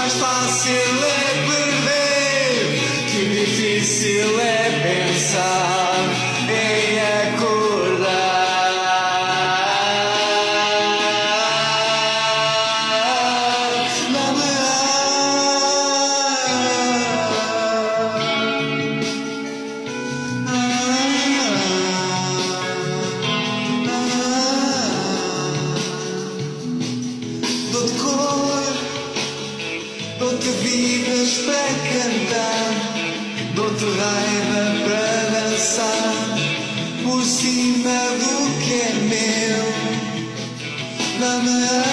mais fácil é perder, que difícil é pensar em acordar. Dou-te cor, dou-te vidas para cantar, dou-te raiva para dançar, por cima do que é meu. Dá-me